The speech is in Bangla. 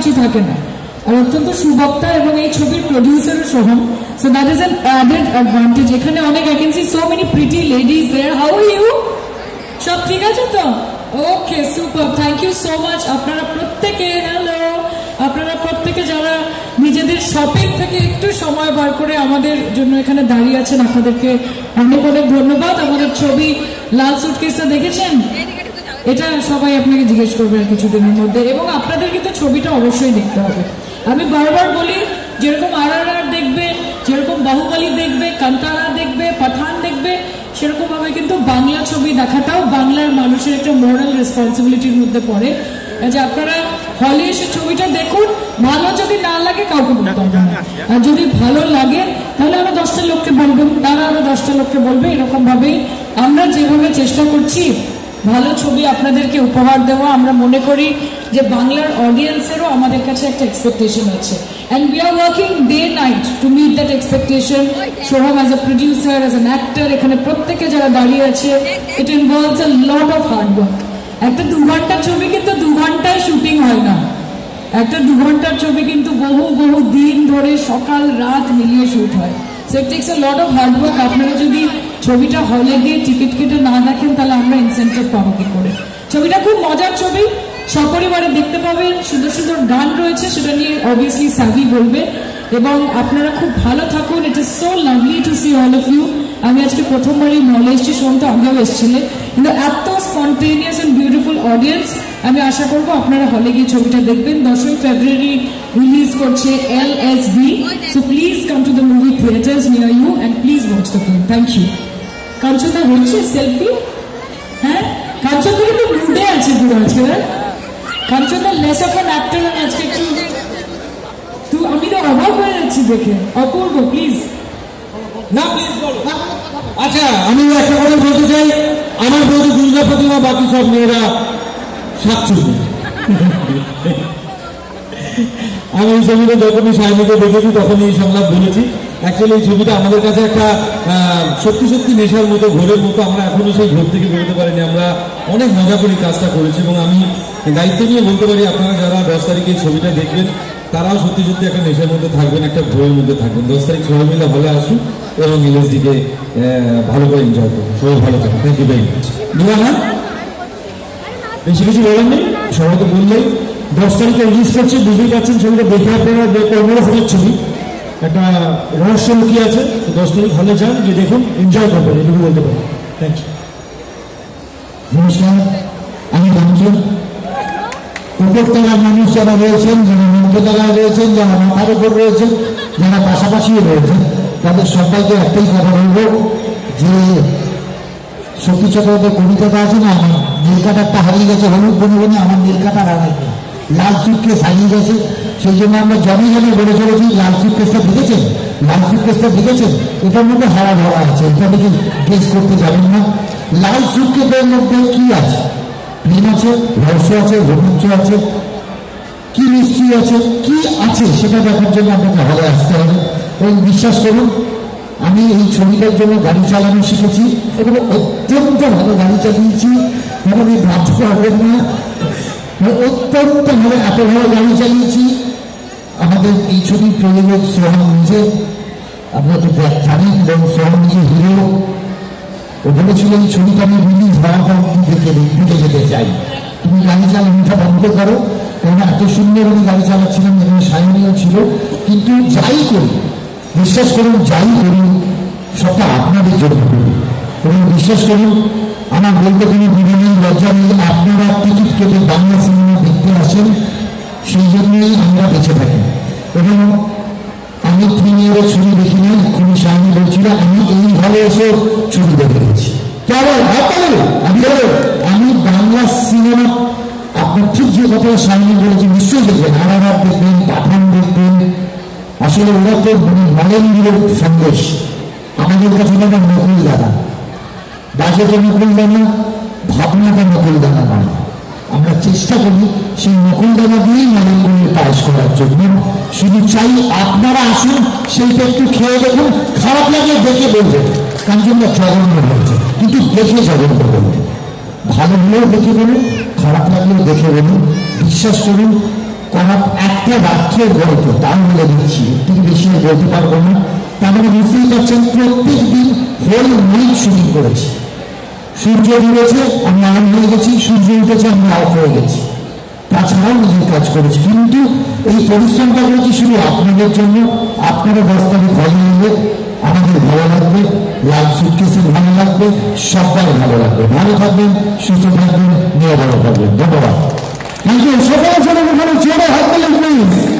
কিছু থাকে না। আর অত্যন্ত সুবক্তা এবং এই ছবির প্রডিউসারও Soham so that is an added advantage এখানে অনেক I can see so many pretty ladies there how you সব ঠিক আছে তো? Okay super thank you so much আপনারা প্রত্যেকে হ্যালো আপনারা প্রত্যেকে যারা নিজেদের শপিং থেকে একটু সময় বার করে আমাদের জন্য এখানে দাঁড়িয়ে আছেন, আপনাদেরকে অনেক অনেক ধন্যবাদ। আমাদের ছবি লাল সুটকেসটা দেখেছেন? এটা সবাই আপনাকে জিজ্ঞেস করবে আর কিছুদিনের মধ্যে, এবং আপনাদের কিন্তু ছবিটা অবশ্যই দেখতে হবে। আমি বারবার বলি, যেরকম আর আর আর দেখবে, যেরকম বাহুবলী দেখবে, কান্তারা দেখবে, পাঠান দেখবে সেরকমভাবে কিন্তু বাংলা ছবি দেখাটাও বাংলার মানুষের একটা মোরাল রেসপন্সিবিলিটির মধ্যে পড়ে। যে আপনারা হলে এসে ছবিটা দেখুন, ভালো যদি না লাগে কাউকে বলতে হবে আর যদি ভালো লাগে, তাহলে আরও দশটা লোককে বলবেন, তারা আরও দশটা লোককে বলবে এরকমভাবেই আমরা যেভাবে চেষ্টা করছি ভালো ছবি আপনাদেরকে উপহার দেওয়া আমরা মনে করি যে বাংলার অডিয়েন্সেরও আমাদের কাছে একটা এক্সপেকটেশন আছে। And we are working day night to meet that expectation Soham as a producer as an actor এখানে প্রত্যেকে যারা দাঁড়িয়ে আছে it involves a lot of hard work একটা দু ঘণ্টার ছবি কিন্তু দু ঘন্টায় শুটিং হয় না। একটা দু ঘণ্টার ছবি কিন্তু বহু বহু দিন ধরে সকাল, রাত মিলিয়ে শুট হয়। So it takes a lot of hard work আপনারা যদি ছবিটা হলে গিয়ে টিকিট কেটে না দেখেন, তাহলে আমরা ইনসেন্টিভ পাবো কি করে? ছবিটা খুব মজার ছবি। সপরিবারে দেখতে পাবেন, সুন্দর সুন্দর গান রয়েছে, সেটা নিয়ে অবভিয়াসলি সাবি বলবে। এবং আপনারা খুব ভালো থাকুন it is so lovely to see all of you আমি আজকে প্রথমবারই মলে এসেছি সোম তো আগেও এসেছিলে। কিন্তু এত স্পন্টেনিয়াস অ্যান্ড বিউটিফুল অডিয়েন্স আমি আশা করব আপনারা হলে গিয়ে ছবিটা দেখবেন। দশই ফেব্রুয়ারি রিলিজ করছে L S B so please come to the movie theatres near you and please watch the film thank you কাঞ্চনদা হচ্ছে সেলফি হ্যাঁ? কাঞ্চনদা কিন্তু মুডে আছে পুরো আজকে? কাঞ্চনদা লেস অফ অ্যান অ্যাক্টর আজকে একটু তুই আমি তো অবাক হয়ে যাচ্ছি দেখে। অপূর্ব প্লিজ না প্লিজ আচ্ছা আমি একটা কথা বলতে চাই। আমার বৌদি দুর্গা প্রতিমা, বাকি সব মেয়েরা সাতচল্লিশ আমি এই ছবিটা যখনই সায়নীকে দেখেছি, তখনই এই সংলাপ বলেছি। অ্যাকচুয়ালি এই ছবিটা আমাদের কাছে একটা সত্যি সত্যি নেশার মতো ঘোরের মতো আমরা এখনও সেই ঘোর থেকে বেরোতে পারিনি। আমরা অনেক মজা করে কাজটা করেছি এবং আমি দায়িত্ব নিয়ে বলতে পারি আপনারা যারা দশ তারিখে এই ছবিটা দেখবেন তারাও সত্যি সত্যি একটা নেশার মধ্যে থাকবেন একটা ঘোরের মধ্যে থাকবেন। দশ তারিখ সবাই মিলে হলে আসুন এবং ইলেসডিকে ভালো করে এনজয় করুন। সবাই ভালো থাকুন। থ্যাংক ইউ ভেরি মাচ নিবানা বেশি কিছু বলেন নেই? সবাই তো বললেই। দশ তারিখে রিলিজ করছে বুঝতেই পারছেন ছবিটা দেখে আপনারা অন্যরকমের ছবি একটা রহস্য লুকিয়ে আছে দশ তারিখ হলে যান যে দেখুন এনজয় করবেন, এটুকু বলতে পারেন থ্যাংক ইউ নমস্কার, আমি রঞ্জন উপরতলার মানুষ যারা রয়েছেন, যারা মধ্যতলায় রয়েছেন, যারা মাথার উপর রয়েছেন, যারা পাশাপাশি রয়েছেন, তাদের সবাইকে একটাই কথা বলব, যে সত্যি চক্রবর্তীর কবিতাটা আছে না, আমার নীলকাটারটা হারিয়ে গেছে, হলুদ বনে বনে, আমার নীলকাটার হারাইনি লাল সুটকেস হারিয়ে গেছে সেই জন্য আমরা জানি জমে বলে চলেছি লাল সুটকেসটা দেখেছেন? লাল সুটকেসটা দেখেছেন? এটার মধ্যে হারা ধরা আছে। এটা দেখে গেস করতে যাবেন না। লাল সুটকেসের মধ্যে কি আছে? প্রেম আছে রহস্য আছে, রোমাঞ্চ আছে, কি মিষ্টি আছে, কি আছে সেটা দেখার জন্য আপনাকে হলে আসতে হবে। এবং বিশ্বাস করুন, আমি এই ছবিটার জন্য গাড়ি চালানো শিখেছি। এবং অত্যন্ত ভালো গাড়ি চালিয়েছি। এই ভাবতে পারবেন না। অত্যন্ত ভালো এত ভালো গাড়ি চালিয়েছি আমাদের এই ছবির প্রযোজক সোহান নিজে আপনারা তো জানেন এবং সোহান নিজে হিরো। ও বলেছিল এই ছবিটা আমি রিলিজ হওয়ার পর আমি দেখে দেখে যেতে চাই। তুমি গাড়ি চালানোটা বন্ধ করো কারণ এত সুন্দর আমি গাড়ি চালাচ্ছিলাম এবং সায়নীয় ছিল। কিন্তু যাই করি বিশ্বাস করুন, যাই করুন, সবটা আপনাদের জন্য করি এবং বিশ্বাস করুন আমার বলতে কোনো নেই লজ্জা নেই আপনারা টিকিট কেটে বাংলা সিনেমা দেখতে আসেন, সেই জন্যই আমরা বেঁচে থাকি। এবং আমি প্রিমিয়ারের ছবি দেখি না খুবই সামনে বলছিল, আমি ঘরে এসে ছবি দেখে গেছি কেমন আমি আমি বাংলা সিনেমা আপনার ঠিক যে কথা সামনে বলেছি, নিশ্চয়ই দেখবেন। আরাবার দেখবেন, পাঠান দেখবেন। আসলে ওরা তো নরেন্দ্রের সন্দেশ। আমাদের কাছে নকুল দাদা বাজেটে নকুল দানা ভাবনাটা নকুল দানা নয় আমরা চেষ্টা করি সেই নকুল দানা দিয়েই নরেন্দ্রের পায়েস করার জন্য। শুধু চাই আপনারা আসুন, সেইটা একটু খেয়ে দেখুন, খারাপ লাগলে দেখে বলবেন কাঞ্চনটা জঘন্য হয়েছে কিন্তু দেখে জঘন্য বলবেন ভালো হলেও দেখে বলুন, খারাপ লাগলেও দেখে বলুন, বিশ্বাস করুন, করাত একটা রাত্রের গল্প তাও বলে দিচ্ছি থেকে বেশি বলতে পারব না। তার মানে বুঝতেই পারছেন প্রত্যেক দিন হোল নাইট শুটিং করেছি। সূর্য ডুবেছে আমরা অন হয়ে গেছি সূর্য উঠেছে আমরা অফ হয়ে গেছি। তাছাড়াও নিজের কাজ করেছি। কিন্তু এই পরিশ্রমটা করেছি শুধু আপনাদের জন্য। আপনারা বাস্তবে ফল নিলে আমাদের ভালো লাগবে, লাল সুটকেসের ভালো লাগবে সবাই ভালো লাগবে। ভালো থাকবেন, সুস্থ থাকবেন নিয়ে ভালো থাকবেন। ধন্যবাদ। ইউ সকাল সকাল ওখানে চলে হাত দিলেন প্লিজ